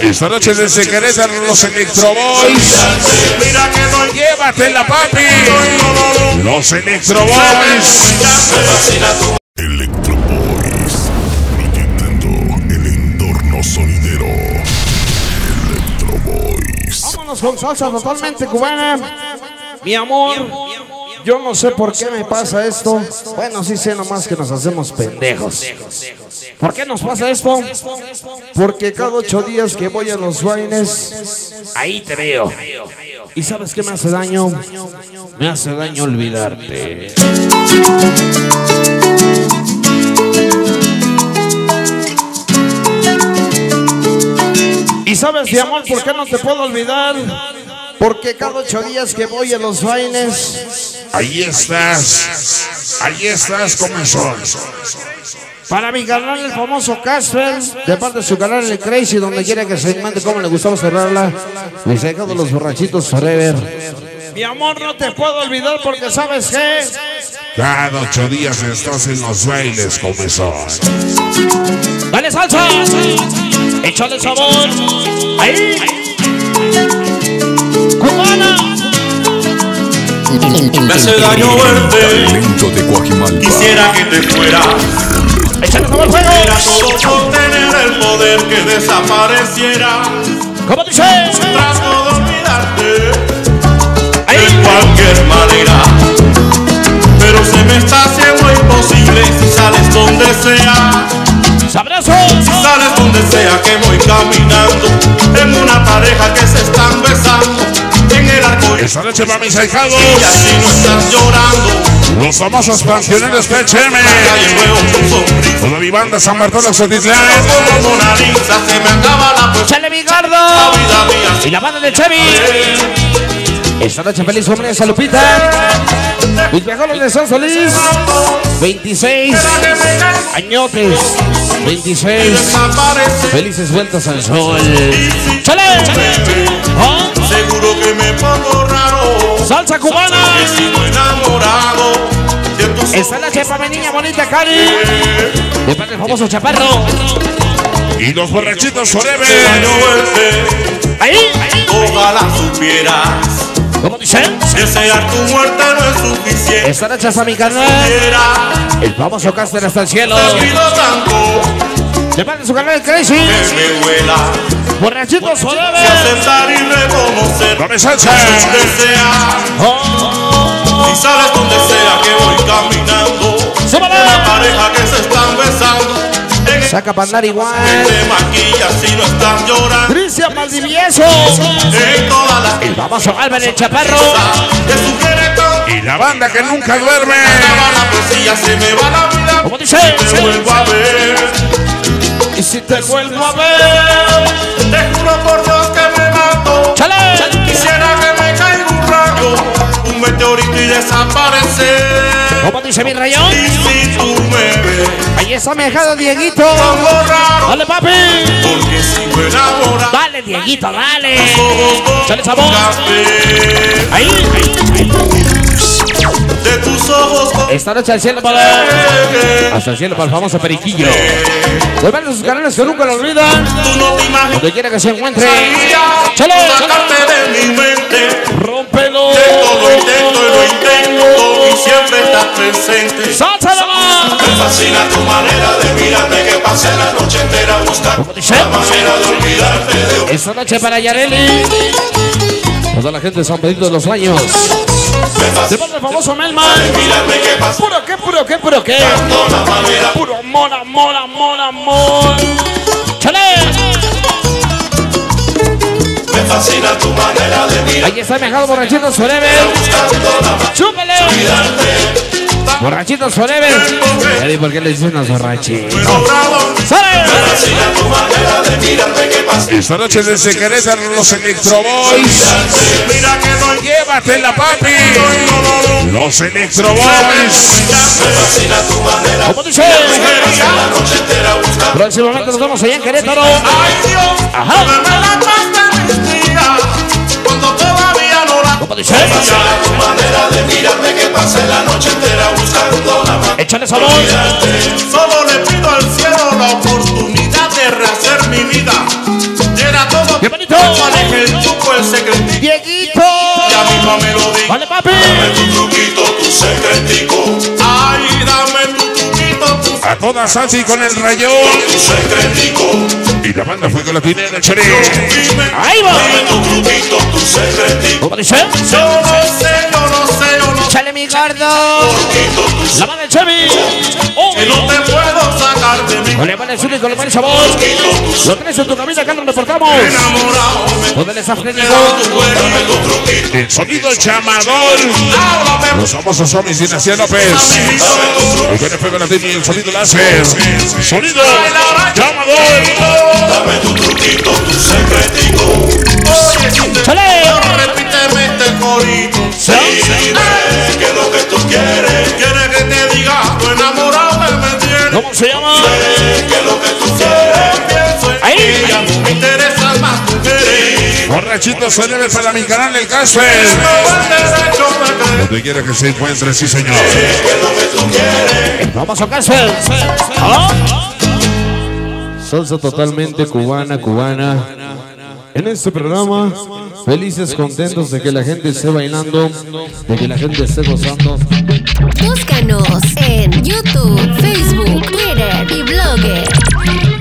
Esta noche desde Querétaro los Electro Boys. Mira que doy Llévatela, papi. Los Electro Boys. Electro Boys, proyectando el entorno sonidero. Electro Boys. Vámonos con salsa totalmente cubana. Mi amor, yo no sé por qué me pasa esto. Bueno, sí sé nomás que nos hacemos pendejos. ¿Por qué nos pasa esto? Porque cada ocho días que voy a los bailes, ahí te veo. ¿Y sabes qué me hace daño? Me hace daño olvidarte. ¿Y sabes, mi amor, por qué no te puedo olvidar? Porque cada ocho días que voy a los bailes, Ahí estás. Ahí estás, comenzó. para mi canal el famoso Casper, de parte de su canal el Crazy, donde quiera que se mande como le gustaba cerrarla, me saca de los borrachitos forever. Mi amor, no te puedo olvidar porque sabes qué. Cada ocho días estás en los bailes, comenzó. Dale salsa, échale sabor. Ahí, Me hace daño verte. Talento de Guajimalpa. Quisiera que te fuera. Échale fuego. Era todo por tener el poder que desapareciera. ¿Cómo dice? Trato de olvidarte de Ahí, cualquier manera. Pero se me está haciendo imposible si sales donde sea. Noche para mis ahijados. así no estás llorando. Los famosos cancioneros PHM. Toda mi banda San Martín Xotitlán. Como Mona Lisa se me acaba la pues- Échale mi gordo. Y la banda de Chevy. Esta noche feliz cumpleaños a Lupita. Mis mejores de San Solís. 26 añotes. 26. Desaparece. Felices vueltas al sol. ¡Chale! ¿Ah? Seguro que me pongo raro. Salsa cubana. Que sigo enamorado de tus Esta noche para mi niña bonita Cari. De parte del famoso chaparro. Y los borrachitos verte. Ahí, ahí. Ojalá supieras. ¿Cómo dice? Desear tu muerte no es suficiente. Esta noche es a mi canal. El famoso caster hasta el cielo. Te pido tanto De parte de su canal Crazy. que me duela. Borrachitos Y forever. aceptar y reconocer. Sea. Oh. Si sabes donde sea que voy caminando. ¡Súbale! Una pareja que se están besando. Saca para andar igual. te maquillas si no están llorando. Cristian Maldivieso. En todas las El famoso Álvaro el Chaparro. Con Y la banda que nunca duerme. la me la. ¿Cómo dice? Te vuelvo a ver, Y si te vuelvo a ver. te juro por Dios que me mato. ¡Chale! Quisiera que me caiga un rayo, un meteorito y desaparecer. ¿Cómo dice mi rayón? Y si tú me ves, Ahí está mi hijado Dieguito. raro, Dale, papi. porque sigo enamorado. Dale, Dieguito, dale. Chale sabor. café, Ahí, ahí. De tus ojos Esta noche al cielo para. Hasta el cielo para el famoso Periquillo. De ver sus canales que nunca lo olvidan. Donde quiera que se encuentre. ¡Chale! sacarte de mi mente. ¡Rómpelo! De todo intento y lo intento y siempre estás presente. ¡Salsa la mano! Me fascina tu manera de mirarme que pasé la noche entera buscando la manera de olvidarte de Esta noche para Yareli. Toda la gente de San Benito de los Baños. Fascina parte del famoso Melman. mirarme que Puro qué, puro qué, puro Puro amor, amor, amor, amor. ¡Chale! Me fascina tu manera de mirar Ahí está el mejor borrachitos forever. ¡Chúpale! Borrachitos forever. Ya di por qué le dicen los borrachitos. ¡Sale! Me fascina tu manera de mirarme que Esta noche desde Querétaro los Electro Boys. Mira que no Llévatela, papi. Los Electro Boys. ¿Cómo dice? Próximamente nos vemos allá en Querétaro. Ajá. me la pasta mis días cuando todavía no la ¿Cómo dice? fascina tu manera de mirarme que pasé la noche entera buscando la manera Échale sabor. No me lo digas. Vale, papi. Dame tu truquito, tu secretico. Ay, dame tu truquito, tu, A toda salsa con el rayón. tu secretico. Y la banda fue con la tinera Cheri. Dime, Ahí va. dame tu truquito, tu secretico. ¿Cómo dice? Yo no sé, yo no sé, yo no sé. Chale, mi gordo. La mano del Chevy. Oh. Que no te puedo de mi Con el vale azul y con el vale sabor. Lo tenés en tu cabina, acá nos reportamos. Me Con el sonido chamador. Los famosos zombies Dinastía López. dame tu El buen fuego la tiene y el sonido láser. Sonido llamador. ¿Cómo se llama? Que lo que tú quieres. Pienso en Ahí. no me interesa más tu querer. Borrachito se debe para mi canal El Casper. No el derecho de creer. Donde quiera que se encuentre, sí señor. Que lo que tú quieres. Vamos a cárcel. Salsa totalmente cubana, cubana en este programa. Felices, contentos de que la gente esté bailando, de que la gente esté gozando. Búscanos en YouTube, Facebook, Twitter y Blogger.